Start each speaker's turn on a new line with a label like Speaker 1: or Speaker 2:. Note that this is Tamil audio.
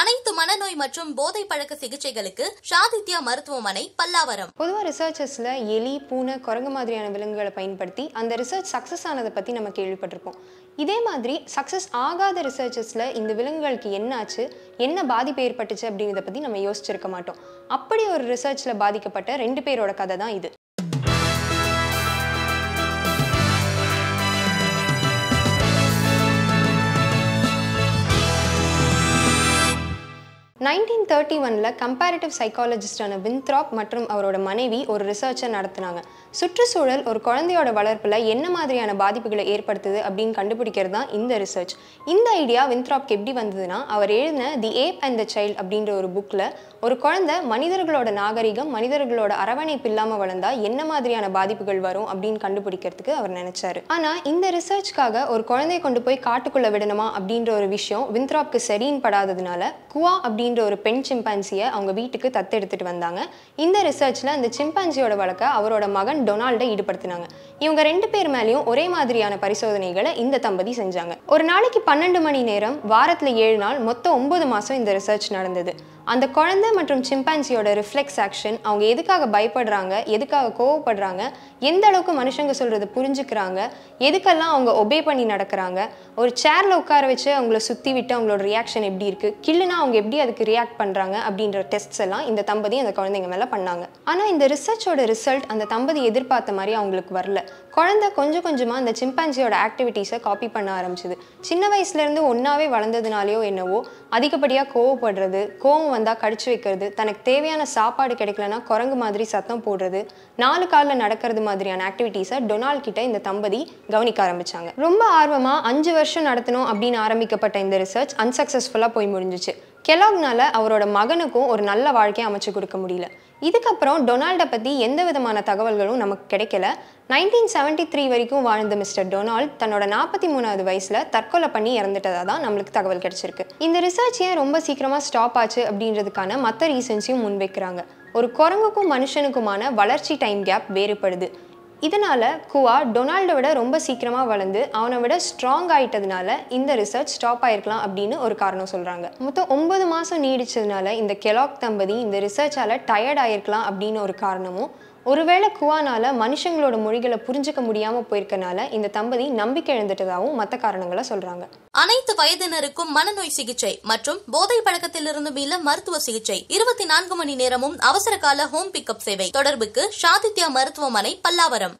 Speaker 1: அனைத்து மனநோய் மற்றும் போதை பழக்க சிகிச்சைகளுக்கு ஷாதித்யா மருத்துவமனை பல்லாவரம்.
Speaker 2: பொதுவாக ரிசர்ச்சஸில் எலி பூனை குரங்கு மாதிரியான விலங்குகளை பயன்படுத்தி அந்த ரிசர்ச் சக்ஸஸ் ஆனதை பற்றி நம்ம கேள்விப்பட்டிருப்போம். இதே மாதிரி சக்ஸஸ் ஆகாத ரிசர்ச்சஸில் இந்த விலங்குகளுக்கு என்ன ஆச்சு என்ன பாதிப்பு ஏற்பட்டுச்சு அப்படிங்கிறத பற்றி நம்ம யோசிச்சிருக்க மாட்டோம். அப்படி ஒரு ரிசர்ச்சில் பாதிக்கப்பட்ட ரெண்டு பேரோட கதை தான் இது. நைன்டீன் தேர்ட்டி ஒனில் கம்பேரிட்டிவ் சைக்காலஜிஸ்டான வின்த்ராப் மற்றும் அவரோட மனைவி ஒரு ரிசர்ச்சை நடத்தினாங்க. சுற்றுச்சூழல் ஒரு குழந்தையோட வளர்ப்பில் என்ன மாதிரியான பாதிப்புகளை ஏற்படுத்துது அப்படின்னு கண்டுபிடிக்கிறது தான் இந்த ரிசர்ச் இந்த ஐடியா வின்த்ராப்க்கு எப்படி வந்ததுன்னா அவர் எழுதின the ape and the child அப்படின்ற ஒரு புக்கில் ஒரு குழந்தை மனிதர்களோட நாகரிகம் மனிதர்களோட அரவணைப்பு இல்லாமல் வளர்ந்தால் என்ன மாதிரியான பாதிப்புகள் வரும் அப்படின்னு கண்டுபிடிக்கிறதுக்கு அவர் நினைச்சாரு. ஆனால் இந்த ரிசர்ச்க்காக ஒரு குழந்தையை கொண்டு போய் காட்டுக்குள்ளே விடணுமா அப்படின்ற ஒரு விஷயம் வின்த்ராப்க்கு சரின்னு படாததுனால குவா அப்படின்னு அப்படின்ற ஒரு பெண் சிம்பான்சியை அவங்க வீட்டுக்கு தத்தெடுத்துட்டு வந்தாங்க. இந்த ரிசர்ச்சில் அந்த சிம்பான்சியோட வழக்கை அவரோட மகன் டொனால்டை ஈடுபடுத்தினாங்க. இவங்க ரெண்டு பேர் மேலேயும் ஒரே மாதிரியான பரிசோதனைகளை இந்த தம்பதி செஞ்சாங்க. ஒரு நாளைக்கு பன்னெண்டு மணி நேரம் வாரத்தில் ஏழு நாள் மொத்தம் ஒன்பது மாதம் இந்த ரிசர்ச் நடந்தது. அந்த குழந்தை மற்றும் சிம்பான்சியோட ரிஃப்ளெக்ஸ் ஆக்ஷன் அவங்க எதுக்காக பயப்படுறாங்க எதுக்காக கோவப்படுறாங்க எந்த அளவுக்கு மனுஷங்க சொல்கிறத புரிஞ்சுக்கிறாங்க எதுக்கெல்லாம் அவங்க ஒபே பண்ணி நடக்கிறாங்க ஒரு சேரில் உட்கார வச்சு அவங்கள சுற்றி விட்டு அவங்களோட ரியாக்ஷன் எப்படி இருக்குது கில்லுனா அவங்க எப்படி அதுக்கு ரியாக்ட் பண்ணுறாங்க அப்படின்ற டெஸ்ட்ஸ் எல்லாம் இந்த தம்பதி அந்த குழந்தைங்க மேலே பண்ணாங்க. ஆனால் இந்த ரிசர்ச்சோட ரிசல்ட் அந்த தம்பதி எதிர்பார்த்த மாதிரி அவங்களுக்கு வரல. குழந்தை கொஞ்சம் கொஞ்சமாக அந்த சிம்பான்சியோட ஆக்டிவிட்டீஸை காப்பி பண்ண ஆரம்பிச்சுது. சின்ன வயசுலேருந்து ஒன்றாவே வளர்ந்ததுனாலையோ என்னவோ அதிகப்படியாக கோவப்படுறது கோவம் வந்தால் கடிச்சு வைக்கிறது தனக்கு தேவையான சாப்பாடு கிடைக்கலனா குரங்கு மாதிரி சத்தம் போடுறது நாலு காலில் நடக்கிறது மாதிரியான ஆக்டிவிட்டீஸை டொனால்ட் கிட்ட இந்த தம்பதி கவனிக்க ஆரம்பித்தாங்க ரொம்ப ஆர்வமாக அஞ்சு வருஷம் நடத்தணும் அப்படின்னு ஆரம்பிக்கப்பட்ட இந்த ரிசர்ச் அன்சக்ஸஸ்ஃபுல்லாக போய் முடிஞ்சிச்சு. கெலாக்னால அவரோட மகனுக்கும் ஒரு நல்ல வாழ்க்கையை அமைச்சு கொடுக்க முடியல. இதுக்கப்புறம் டொனால்டை பற்றி எந்த விதமான தகவல்களும் நமக்கு கிடைக்கல. நைன்டீன் செவன்டி த்ரீ வரைக்கும் வாழ்ந்த மிஸ்டர் டொனால்ட் தன்னோட நாற்பத்தி மூணாவது வயசில் தற்கொலை பண்ணி இறந்துட்டதா தான் நம்மளுக்கு தகவல் கிடைச்சிருக்கு. இந்த ரிசர்ச் ஏன் ரொம்ப சீக்கிரமாக ஸ்டாப் ஆச்சு அப்படின்றதுக்கான மற்ற ரீசன்ஸையும் முன்வைக்கிறாங்க. ஒரு குரங்குக்கும் மனுஷனுக்குமான வளர்ச்சி டைம் கேப் வேறுபடுது. இதனால் குவா டொனால்டை விட ரொம்ப சீக்கிரமாக வளர்ந்து அவனை விட ஸ்ட்ராங் ஆகிட்டதுனால இந்த ரிசர்ச் ஸ்டாப் ஆயிருக்கலாம் அப்படின்னு ஒரு காரணம் சொல்கிறாங்க மொத்தம் ஒன்பது மாதம் நீடிச்சதுனால இந்த கெலாக் தம்பதி இந்த ரிசர்ச்சால டயர்ட் ஆயிருக்கலாம் அப்படின்னு ஒரு காரணமும் ஒருவேளை குவானால மனுஷங்களோட மொழிகளை புரிஞ்சுக்க முடியாமல் போயிருக்கனால இந்த தம்பதி நம்பிக்கை இழந்துட்டதாகவும் மற்ற காரணங்களை சொல்கிறாங்க
Speaker 1: அனைத்து வயதினருக்கும் மனநோய் சிகிச்சை மற்றும் போதை பழக்கத்திலிருந்து மீள மருத்துவ சிகிச்சை இருபத்தி நான்கு மணி நேரமும் அவசர கால ஹோம் பிக்கப் சேவை. தொடர்புக்கு ஷாதித்யா மருத்துவமனை பல்லாவரம்.